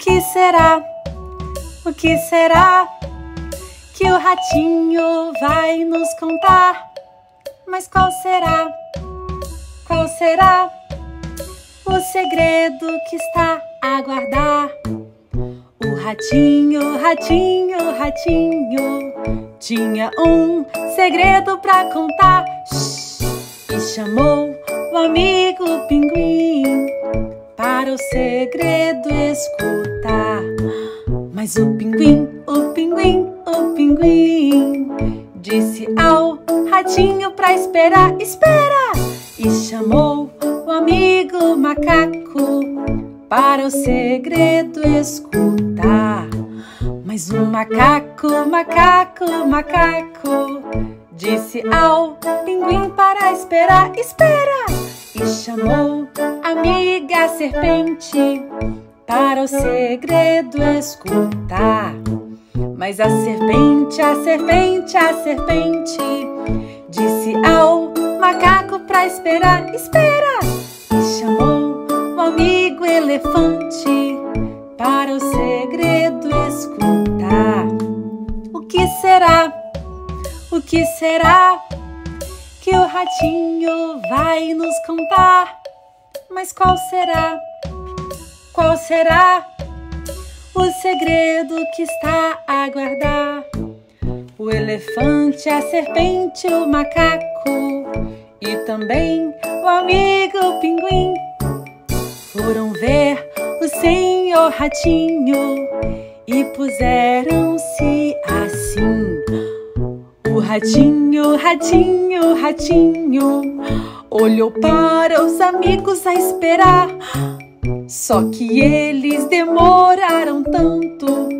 que será? O que será que o ratinho vai nos contar? Mas qual será? Qual será o segredo que está a guardar? O ratinho, ratinho, ratinho tinha um segredo para contar e chamou o amigo pinguim para o segredo escutar. Mas o pinguim, o pinguim, o pinguim disse ao ratinho pra esperar, espera! E chamou o amigo macaco para o segredo escutar. Mas o macaco, macaco, macaco disse ao pinguim para esperar, espera! E chamou amiga serpente para o segredo escutar. Mas a serpente, a serpente, a serpente disse ao macaco para esperar, espera! E chamou o amigo elefante para o segredo escutar. O que será? O que será que o ratinho vai nos contar? Mas qual será? Qual será o segredo que está a guardar? O elefante, a serpente, o macaco e também o amigo pinguim foram ver o senhor ratinho e puseram-se assim. O ratinho, ratinho, ratinho olhou para os amigos a esperar. Só que eles demoraram tanto